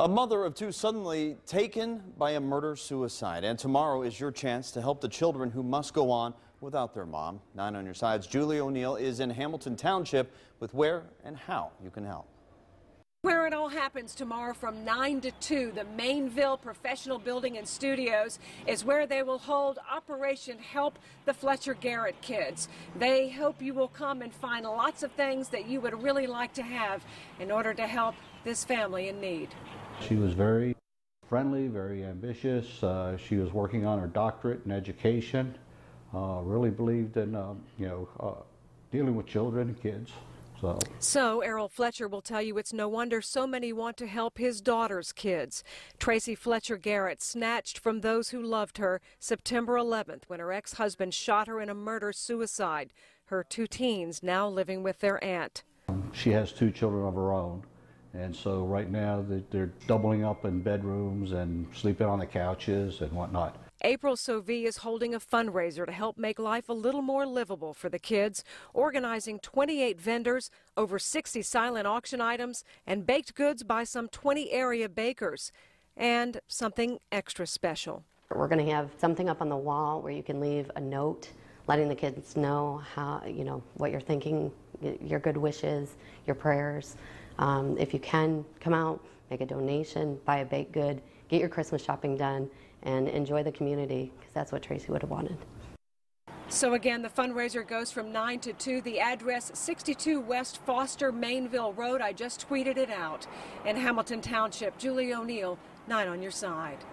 A mother of two suddenly taken by a murder suicide. And tomorrow is your chance to help the children who must go on without their mom. Nine on your sides. Julie O'Neill is in Hamilton Township with where and how you can help. Where it all happens tomorrow from 9 to 2, the Maineville Professional Building and Studios is where they will hold Operation Help the Fletcher Garrett Kids. They hope you will come and find lots of things that you would really like to have in order to help this family in need. She was very friendly, very ambitious. Uh, she was working on her doctorate in education. Uh, really believed in, uh, you know, uh, dealing with children and kids. So. so, Errol Fletcher will tell you it's no wonder so many want to help his daughter's kids. Tracy Fletcher Garrett snatched from those who loved her September 11th when her ex husband shot her in a murder suicide. Her two teens now living with their aunt. She has two children of her own. And so right now they're doubling up in bedrooms and sleeping on the couches and whatnot. April Sauvie is holding a fundraiser to help make life a little more livable for the kids, organizing 28 vendors, over 60 silent auction items, and baked goods by some 20 area bakers, and something extra special. We're going to have something up on the wall where you can leave a note letting the kids know how, you know, what you're thinking, your good wishes, your prayers. Um, if you can, come out, make a donation, buy a baked good, get your Christmas shopping done, and enjoy the community, because that's what Tracy would have wanted. So again, the fundraiser goes from 9 to 2. The address 62 West Foster Maineville Road. I just tweeted it out. In Hamilton Township, Julie O'Neill, 9 on your side.